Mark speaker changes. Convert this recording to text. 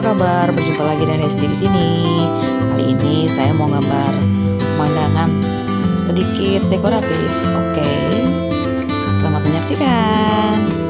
Speaker 1: apa kabar? Berjumpa lagi dengan Esti di sini. Kali ini saya mau gambar pemandangan sedikit dekoratif. Oke. Selamat menyaksikan.